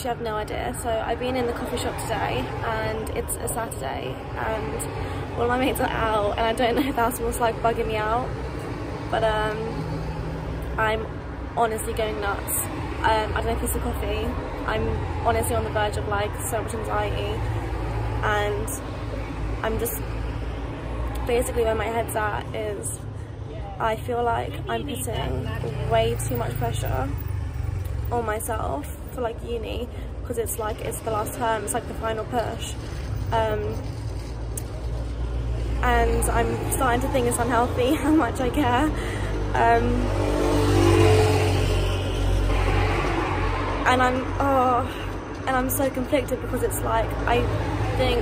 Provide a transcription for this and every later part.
actually have no idea. So I've been in the coffee shop today and it's a Saturday and all my mates are out and I don't know if that's what's like bugging me out. But um, I'm honestly going nuts. Um, I don't know if it's the coffee. I'm honestly on the verge of like so much anxiety and I'm just basically where my head's at is I feel like I'm putting way too much pressure on myself for like uni because it's like it's the last term it's like the final push. Um, and I'm starting to think it's unhealthy how much I care. Um, and I'm oh and I'm so conflicted because it's like I think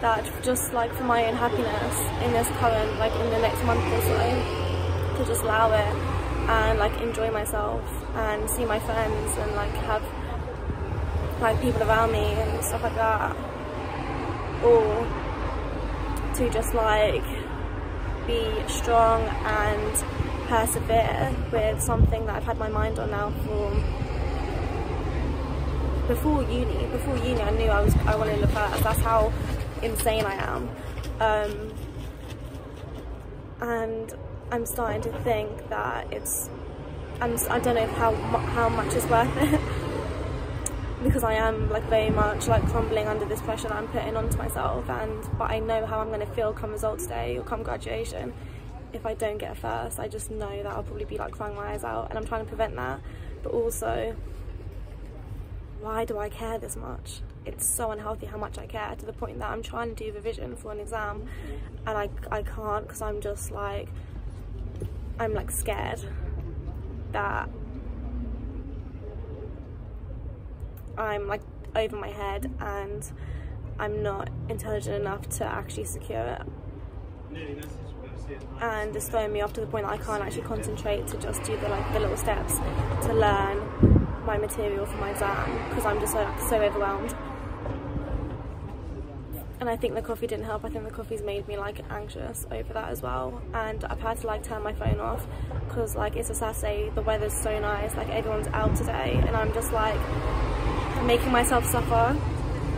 that just like for my own happiness in this current like in the next month or so to just allow it and like enjoy myself and see my friends and like have like people around me and stuff like that. Or to just like be strong and persevere with something that I've had my mind on now for before uni. Before uni I knew I was I wanted to look at that's how insane I am. Um, and I'm starting to think that it's I'm I don't know how how much is worth it. Because I am like very much like crumbling under this pressure that I'm putting onto myself and but I know how I'm going to feel come results day or come graduation. If I don't get a first I just know that I'll probably be like crying my eyes out and I'm trying to prevent that. But also why do I care this much? It's so unhealthy how much I care to the point that I'm trying to do revision for an exam and I, I can't because I'm just like I'm like scared that I'm like over my head and I'm not intelligent enough to actually secure it. And it's throwing me off to the point that I can't actually concentrate to just do the like the little steps to learn my material for my exam because I'm just so, so overwhelmed and I think the coffee didn't help. I think the coffee's made me like anxious over that as well. And I've had to like turn my phone off because like it's a Saturday, the weather's so nice, like everyone's out today. And I'm just like making myself suffer.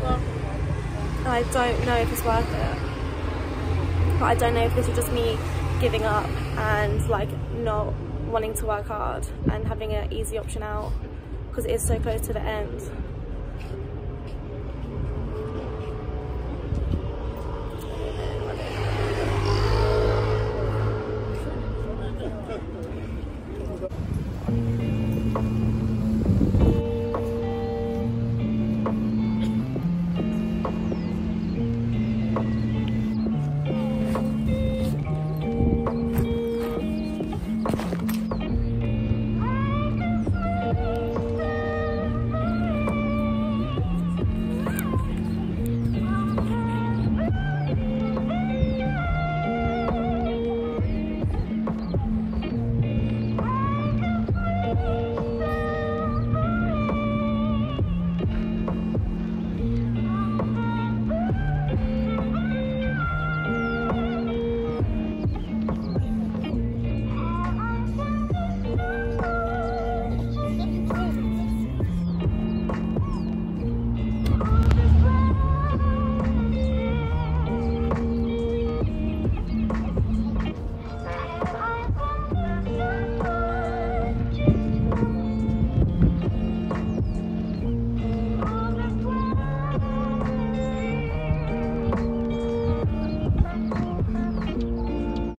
And I don't know if it's worth it. But I don't know if this is just me giving up and like not wanting to work hard and having an easy option out because it is so close to the end